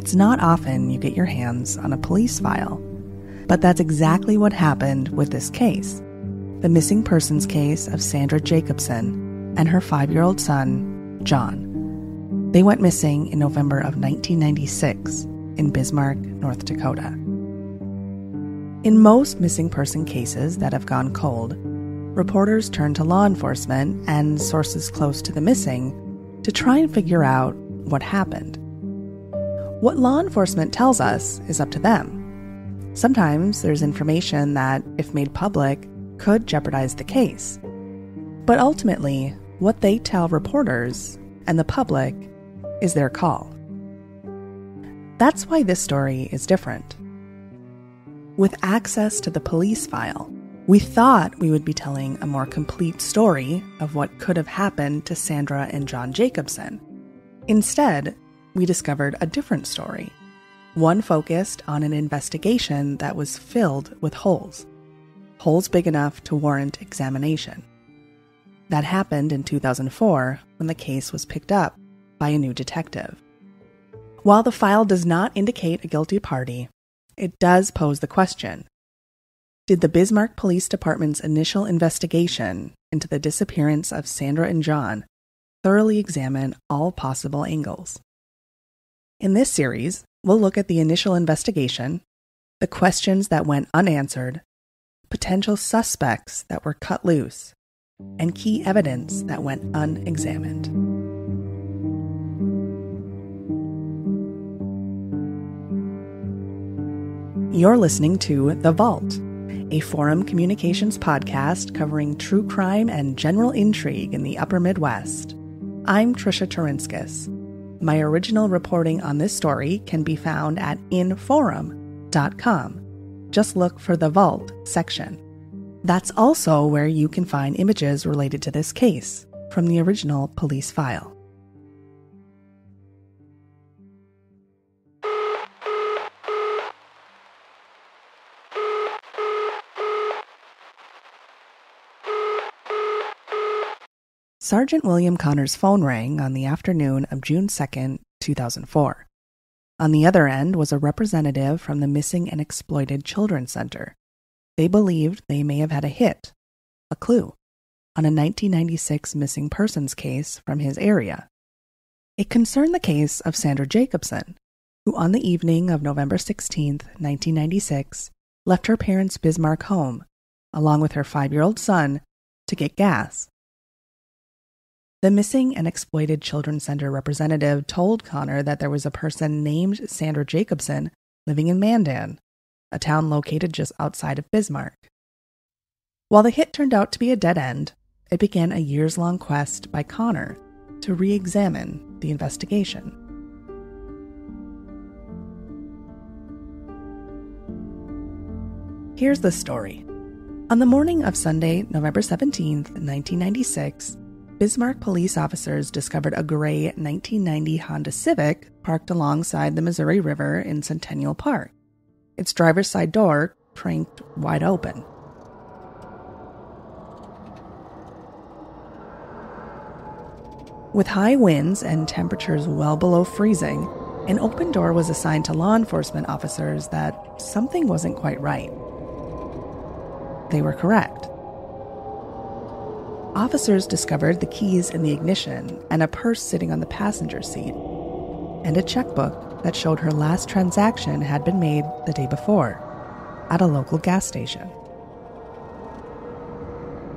it's not often you get your hands on a police file. But that's exactly what happened with this case the missing persons case of Sandra Jacobson and her five year old son, John. They went missing in November of 1996 in Bismarck, North Dakota. In most missing person cases that have gone cold, reporters turn to law enforcement and sources close to the missing to try and figure out what happened. What law enforcement tells us is up to them. Sometimes there's information that, if made public, could jeopardize the case. But ultimately, what they tell reporters and the public is their call. That's why this story is different. With access to the police file, we thought we would be telling a more complete story of what could have happened to Sandra and John Jacobson. Instead, we discovered a different story, one focused on an investigation that was filled with holes, holes big enough to warrant examination. That happened in 2004 when the case was picked up by a new detective. While the file does not indicate a guilty party, it does pose the question Did the Bismarck Police Department's initial investigation into the disappearance of Sandra and John thoroughly examine all possible angles? In this series, we'll look at the initial investigation, the questions that went unanswered, potential suspects that were cut loose, and key evidence that went unexamined. You're listening to The Vault, a forum communications podcast covering true crime and general intrigue in the upper Midwest. I'm Trisha Taurinskas. My original reporting on this story can be found at inforum.com. Just look for the Vault section. That's also where you can find images related to this case from the original police file. Sergeant William Connor's phone rang on the afternoon of June 2, 2004. On the other end was a representative from the Missing and Exploited Children's Center. They believed they may have had a hit, a clue, on a 1996 missing persons case from his area. It concerned the case of Sandra Jacobson, who on the evening of November 16, 1996, left her parents' Bismarck home, along with her five year old son, to get gas the Missing and Exploited Children's Center representative told Connor that there was a person named Sandra Jacobson living in Mandan, a town located just outside of Bismarck. While the hit turned out to be a dead end, it began a years long quest by Connor to re examine the investigation. Here's the story. On the morning of Sunday, November 17, 1996, Bismarck police officers discovered a gray 1990 Honda Civic parked alongside the Missouri River in Centennial Park, its driver's side door cranked wide open. With high winds and temperatures well below freezing, an open door was assigned to law enforcement officers that something wasn't quite right. They were correct officers discovered the keys in the ignition and a purse sitting on the passenger seat, and a checkbook that showed her last transaction had been made the day before at a local gas station.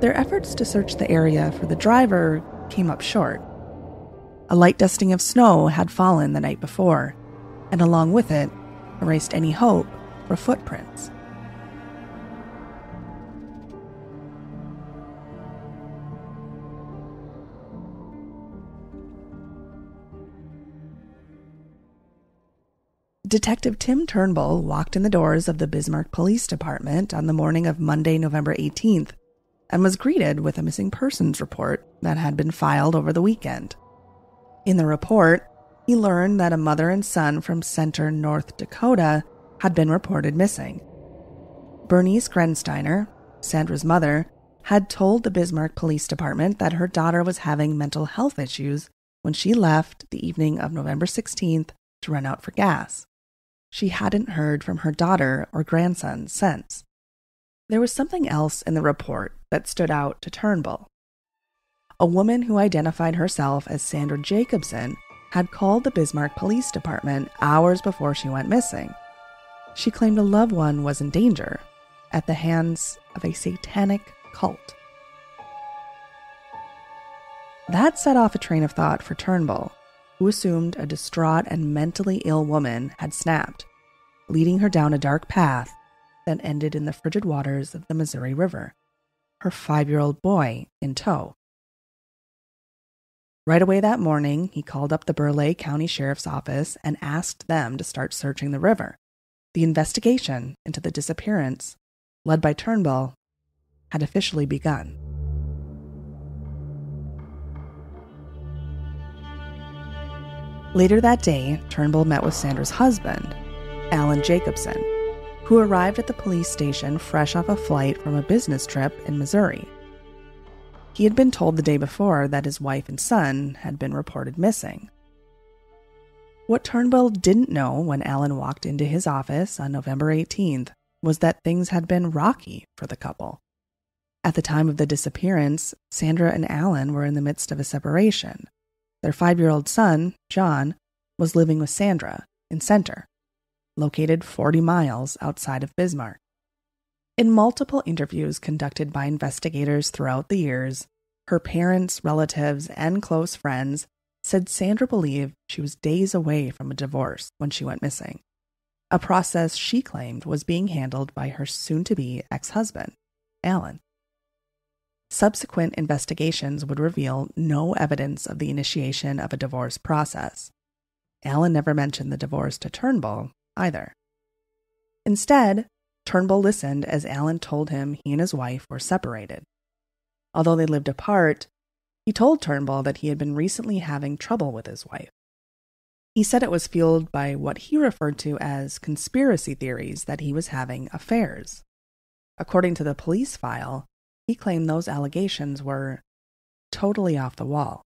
Their efforts to search the area for the driver came up short. A light dusting of snow had fallen the night before, and along with it, erased any hope for footprints. Detective Tim Turnbull walked in the doors of the Bismarck Police Department on the morning of Monday, November 18th, and was greeted with a missing persons report that had been filed over the weekend. In the report, he learned that a mother and son from Center, North Dakota had been reported missing. Bernice Grensteiner, Sandra's mother, had told the Bismarck Police Department that her daughter was having mental health issues when she left the evening of November 16th to run out for gas. She hadn't heard from her daughter or grandson since. There was something else in the report that stood out to Turnbull. A woman who identified herself as Sandra Jacobson had called the Bismarck Police Department hours before she went missing. She claimed a loved one was in danger at the hands of a satanic cult. That set off a train of thought for Turnbull, who assumed a distraught and mentally ill woman had snapped, leading her down a dark path that ended in the frigid waters of the Missouri River, her five year old boy in tow. Right away that morning, he called up the Burleigh County Sheriff's Office and asked them to start searching the river. The investigation into the disappearance, led by Turnbull, had officially begun. Later that day, Turnbull met with Sandra's husband, Alan Jacobson, who arrived at the police station fresh off a flight from a business trip in Missouri. He had been told the day before that his wife and son had been reported missing. What Turnbull didn't know when Alan walked into his office on November 18th was that things had been rocky for the couple. At the time of the disappearance, Sandra and Alan were in the midst of a separation. Their five year old son, John, was living with Sandra in Center, located 40 miles outside of Bismarck. In multiple interviews conducted by investigators throughout the years, her parents, relatives, and close friends said Sandra believed she was days away from a divorce when she went missing, a process she claimed was being handled by her soon to be ex husband, Alan. Subsequent investigations would reveal no evidence of the initiation of a divorce process. Allen never mentioned the divorce to Turnbull either. Instead, Turnbull listened as Allen told him he and his wife were separated. Although they lived apart, he told Turnbull that he had been recently having trouble with his wife. He said it was fueled by what he referred to as conspiracy theories that he was having affairs. According to the police file, he claimed those allegations were totally off the wall.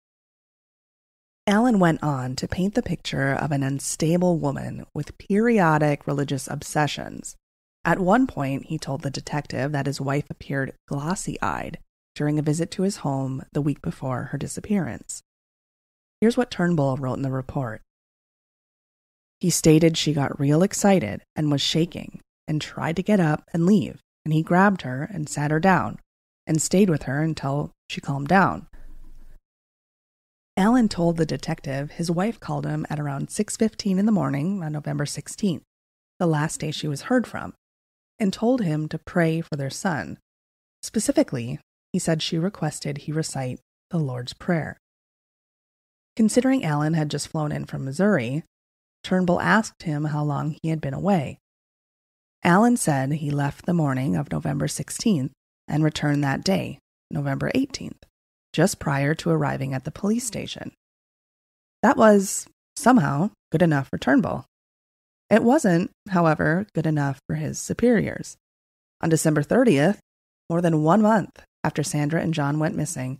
Allen went on to paint the picture of an unstable woman with periodic religious obsessions at one point, he told the detective that his wife appeared glossy eyed during a visit to his home the week before her disappearance. Here's what Turnbull wrote in the report. He stated she got real excited and was shaking and tried to get up and leave, and he grabbed her and sat her down and stayed with her until she calmed down. Alan told the detective his wife called him at around 6:15 in the morning on November 16th, the last day she was heard from, and told him to pray for their son. Specifically, he said she requested he recite the Lord's Prayer. Considering Alan had just flown in from Missouri, Turnbull asked him how long he had been away. Alan said he left the morning of November 16th and returned that day, November 18th, just prior to arriving at the police station. That was, somehow, good enough for Turnbull. It wasn't, however, good enough for his superiors. On December 30th, more than one month after Sandra and John went missing,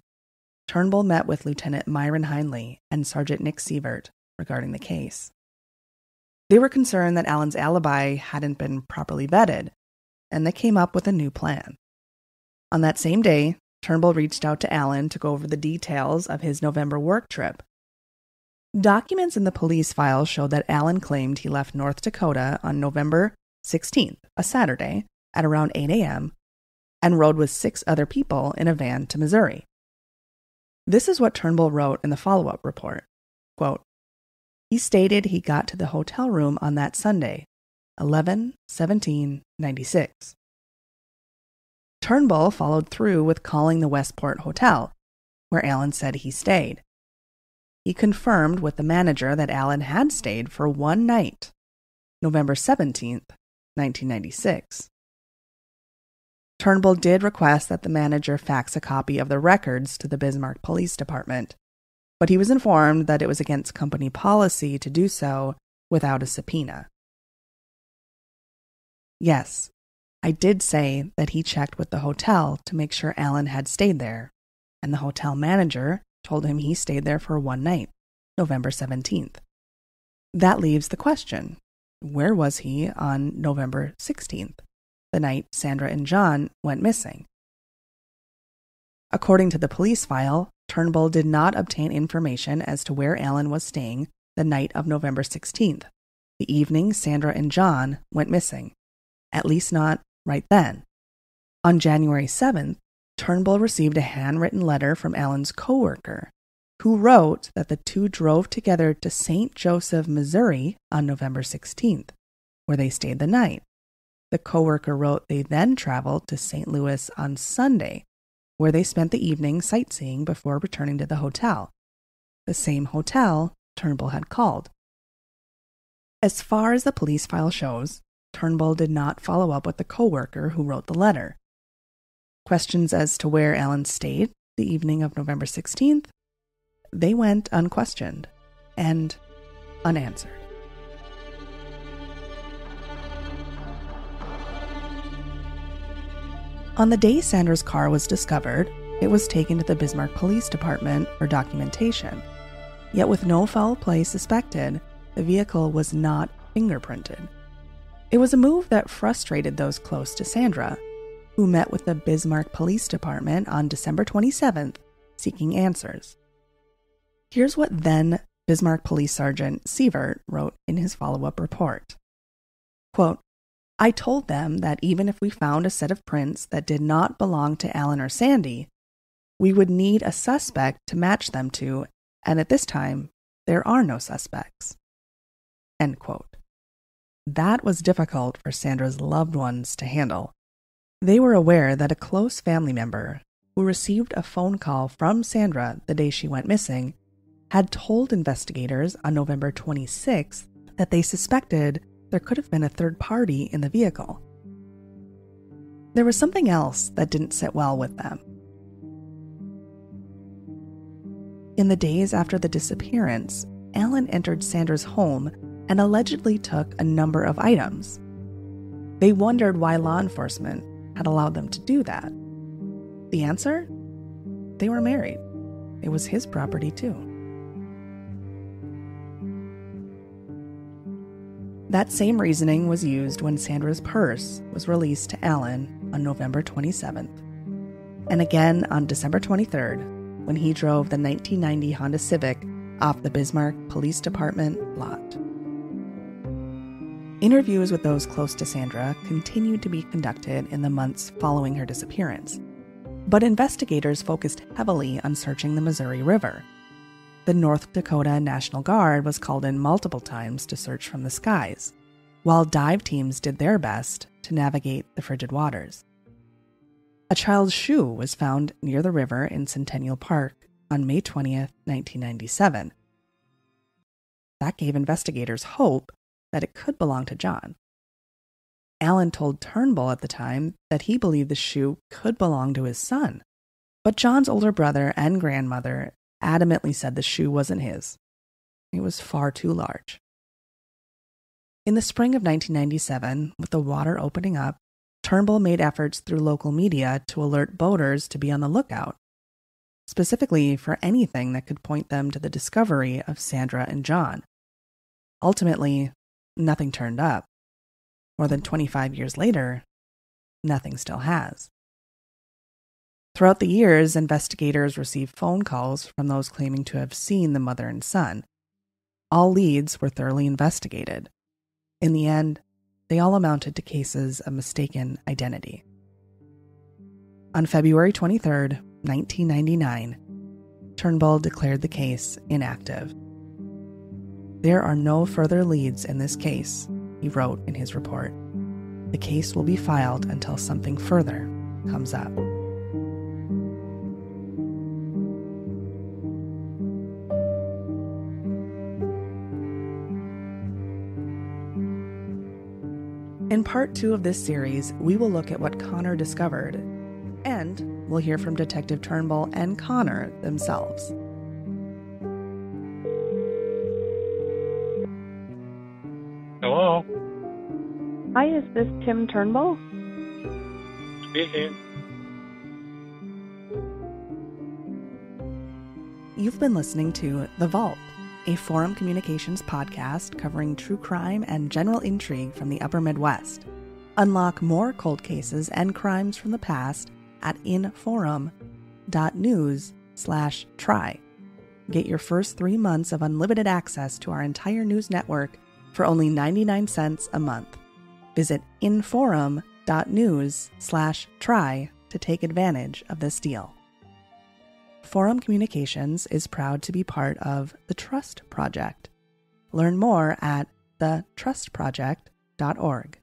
Turnbull met with Lieutenant Myron Hindley and Sergeant Nick Sievert regarding the case. They were concerned that Allen's alibi hadn't been properly vetted, and they came up with a new plan. On that same day, Turnbull reached out to Allen to go over the details of his November work trip Documents in the police file show that Allen claimed he left North Dakota on November 16th, a Saturday, at around 8 a.m., and rode with six other people in a van to Missouri. This is what Turnbull wrote in the follow up report. Quote, he stated he got to the hotel room on that Sunday, 11 17 96. Turnbull followed through with calling the Westport Hotel, where Allen said he stayed. He confirmed with the manager that Allen had stayed for one night, November 17th, 1996. Turnbull did request that the manager fax a copy of the records to the Bismarck Police Department, but he was informed that it was against company policy to do so without a subpoena. Yes, I did say that he checked with the hotel to make sure Alan had stayed there, and the hotel manager told him he stayed there for one night, November 17th. That leaves the question where was he on November 16th, the night Sandra and John went missing? According to the police file, Turnbull did not obtain information as to where Alan was staying the night of November 16th, the evening Sandra and John went missing, at least not right then. On January 7th, Turnbull received a handwritten letter from Alan's coworker, who wrote that the two drove together to St. Joseph, Missouri on November 16th, where they stayed the night. The coworker wrote they then traveled to St. Louis on Sunday, where they spent the evening sightseeing before returning to the hotel, the same hotel Turnbull had called. As far as the police file shows, Turnbull did not follow up with the coworker who wrote the letter. Questions as to where Alan stayed the evening of November 16th, they went unquestioned and unanswered. On the day Sandra's car was discovered, it was taken to the Bismarck Police Department for documentation. Yet, with no foul play suspected, the vehicle was not fingerprinted. It was a move that frustrated those close to Sandra, who met with the Bismarck Police Department on December 27th seeking answers. Here's what then Bismarck Police Sergeant Sievert wrote in his follow up report Quote, I told them that even if we found a set of prints that did not belong to Alan or Sandy, we would need a suspect to match them to, and at this time, there are no suspects. End quote. That was difficult for Sandra's loved ones to handle. They were aware that a close family member who received a phone call from Sandra the day she went missing had told investigators on November 26th that they suspected there could have been a third party in the vehicle. There was something else that didn't sit well with them. In the days after the disappearance, Alan entered Sandra's home and allegedly took a number of items. They wondered why law enforcement had allowed them to do that. The answer? They were married. It was his property, too. That same reasoning was used when Sandra's purse was released to Alan on November 27th, and again on December 23rd when he drove the 1990 Honda Civic off the Bismarck Police Department lot. Interviews with those close to Sandra continued to be conducted in the months following her disappearance, but investigators focused heavily on searching the Missouri River the North Dakota National Guard was called in multiple times to search from the skies, while dive teams did their best to navigate the frigid waters. A child's shoe was found near the river in Centennial Park on May 20th, 1997. That gave investigators hope that it could belong to John. Alan told Turnbull at the time that he believed the shoe could belong to his son. But John's older brother and grandmother adamantly said the shoe wasn't his. It was far too large. In the spring of 1997, with the water opening up, Turnbull made efforts through local media to alert boaters to be on the lookout, specifically for anything that could point them to the discovery of Sandra and John. Ultimately, nothing turned up. More than 25 years later, nothing still has. Throughout the years, investigators received phone calls from those claiming to have seen the mother and son. All leads were thoroughly investigated. In the end, they all amounted to cases of mistaken identity. On February 23, 1999, Turnbull declared the case inactive. There are no further leads in this case, he wrote in his report. The case will be filed until something further comes up. In part two of this series, we will look at what Connor discovered, and we'll hear from Detective Turnbull and Connor themselves. Hi, is this Tim Turnbull? Speaking. You've been listening to The Vault, a Forum Communications podcast covering true crime and general intrigue from the upper Midwest. Unlock more cold cases and crimes from the past at inforum.news slash try. Get your first three months of unlimited access to our entire news network for only 99 cents a month. Visit inforum.news slash try to take advantage of this deal. Forum Communications is proud to be part of the Trust Project. Learn more at thetrustproject.org.